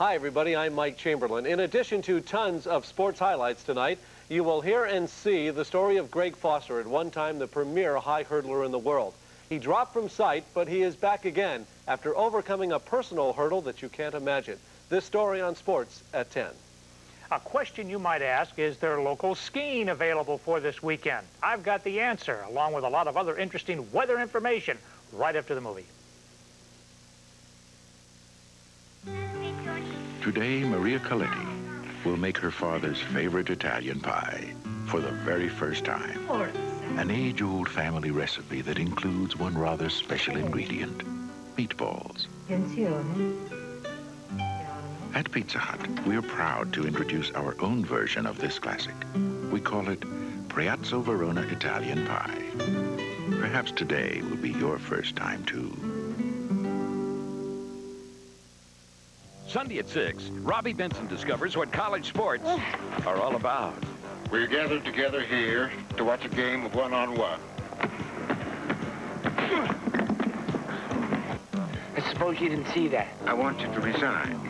Hi, everybody. I'm Mike Chamberlain. In addition to tons of sports highlights tonight, you will hear and see the story of Greg Foster, at one time the premier high hurdler in the world. He dropped from sight, but he is back again after overcoming a personal hurdle that you can't imagine. This story on sports at 10. A question you might ask, is there local skiing available for this weekend? I've got the answer, along with a lot of other interesting weather information, right after the movie. Today, Maria Coletti will make her father's favorite Italian pie for the very first time. An age-old family recipe that includes one rather special ingredient, meatballs. At Pizza Hut, we're proud to introduce our own version of this classic. We call it Priazzo Verona Italian Pie. Perhaps today will be your first time, too. Sunday at 6, Robby Benson discovers what college sports are all about. We're gathered together here to watch a game of one-on-one. I suppose you didn't see that. I want you to resign,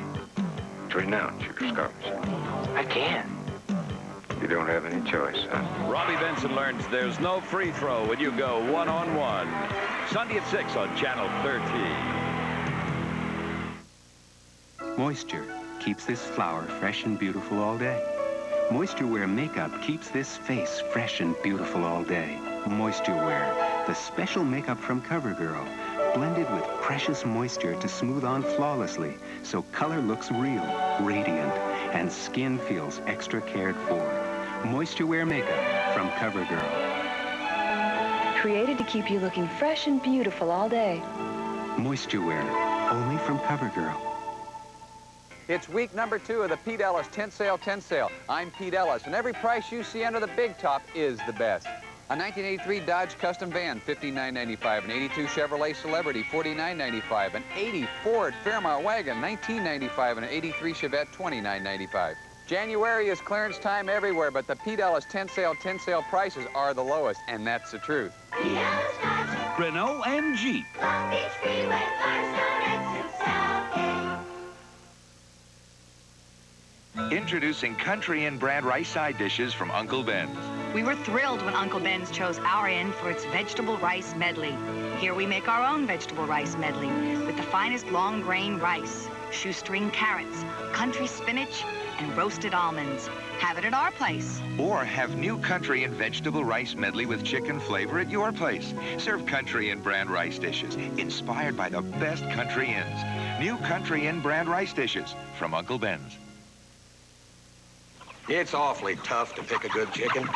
to renounce your scholarship. I can't. You don't have any choice, huh? Robby Benson learns there's no free throw when you go one-on-one. Sunday at 6 on Channel 13. Moisture keeps this flower fresh and beautiful all day. Moisture Wear makeup keeps this face fresh and beautiful all day. Moisture Wear, the special makeup from CoverGirl, blended with precious moisture to smooth on flawlessly so color looks real, radiant, and skin feels extra cared for. Moisture Wear makeup from CoverGirl. Created to keep you looking fresh and beautiful all day. Moisture Wear, only from CoverGirl. It's week number two of the Pete Ellis 10 Sale 10 Sale. I'm Pete Ellis, and every price you see under the big top is the best. A 1983 Dodge Custom Van, $59.95. An 82 Chevrolet Celebrity, $49.95. An 80 Ford Fairmont Wagon, $19.95. And an 83 Chevette, $29.95. January is clearance time everywhere, but the Pete Ellis 10 Sale 10 Sale prices are the lowest, and that's the truth. Renault and Jeep. Long Beach Freeway, Firestone, Introducing Country Inn brand rice side dishes from Uncle Ben's. We were thrilled when Uncle Ben's chose our inn for its vegetable rice medley. Here we make our own vegetable rice medley with the finest long grain rice, shoestring carrots, country spinach, and roasted almonds. Have it at our place. Or have new Country Inn vegetable rice medley with chicken flavor at your place. Serve Country Inn brand rice dishes inspired by the best Country Inns. New Country Inn brand rice dishes from Uncle Ben's. It's awfully tough to pick a good chicken.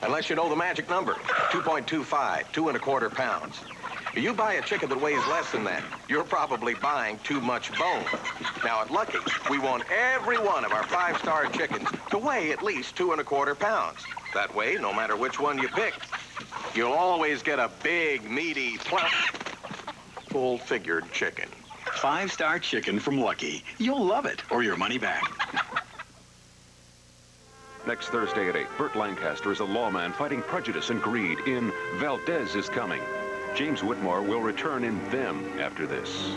Unless you know the magic number, 2.25, two and a quarter pounds. If You buy a chicken that weighs less than that, you're probably buying too much bone. Now at Lucky, we want every one of our five-star chickens to weigh at least two and a quarter pounds. That way, no matter which one you pick, you'll always get a big, meaty, plump, full-figured chicken. Five-star chicken from Lucky. You'll love it, or your money back. Next Thursday at 8, Burt Lancaster is a lawman fighting prejudice and greed in Valdez is Coming. James Whitmore will return in Them after this.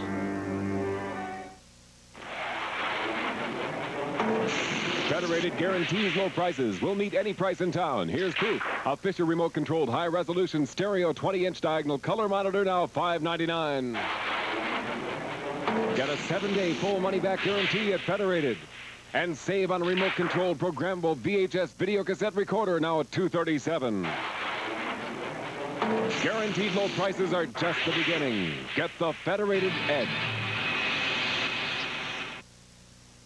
Federated guarantees low prices. We'll meet any price in town. Here's proof. A Fisher remote-controlled high-resolution stereo 20-inch diagonal color monitor now $5.99. Get a seven-day full money-back guarantee at Federated. And save on a remote-controlled programmable VHS video cassette recorder now at 237. Guaranteed low prices are just the beginning. Get the Federated Edge.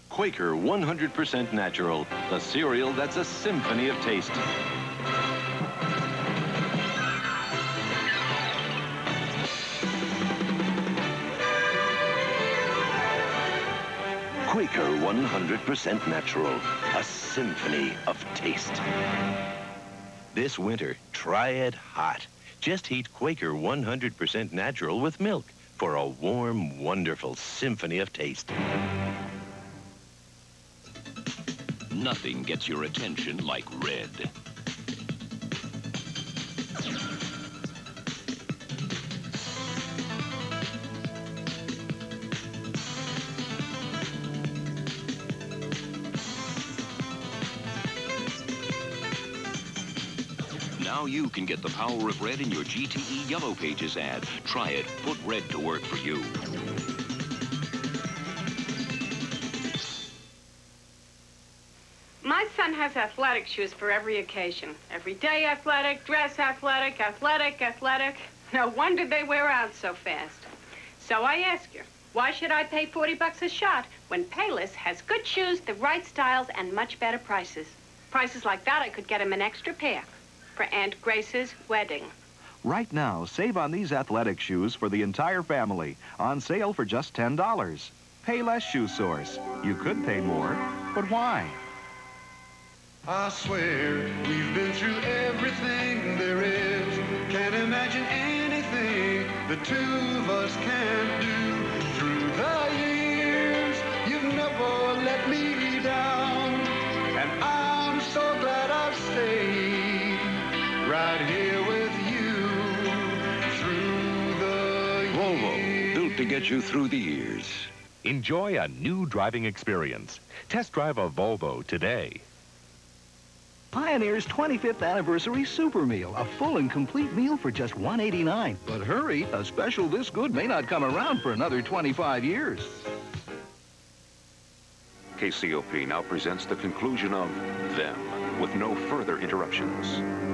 Quaker 100% Natural, the cereal that's a symphony of taste. Quaker 100% Natural, a symphony of taste. This winter, try it hot. Just heat Quaker 100% Natural with milk for a warm, wonderful symphony of taste. Nothing gets your attention like red. Now you can get the power of red in your GTE Yellow Pages ad. Try it. Put red to work for you. My son has athletic shoes for every occasion. Everyday athletic, dress athletic, athletic, athletic. No wonder they wear out so fast. So I ask you, why should I pay 40 bucks a shot when Payless has good shoes, the right styles, and much better prices? Prices like that, I could get him an extra pair for Aunt Grace's wedding. Right now, save on these athletic shoes for the entire family. On sale for just $10. Payless ShoeSource. You could pay more, but why? I swear we've been through everything there is. Can't imagine anything the two of us can't do. Built to get you through the years. Enjoy a new driving experience. Test drive a Volvo today. Pioneer's 25th anniversary super meal, a full and complete meal for just $1.89. But hurry, a special this good may not come around for another 25 years. KCOP now presents the conclusion of Them with no further interruptions.